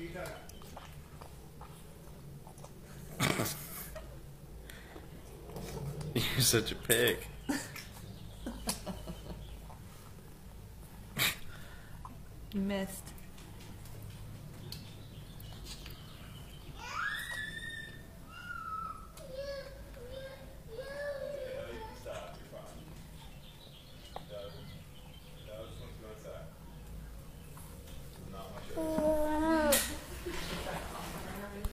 You're such a pig. you missed.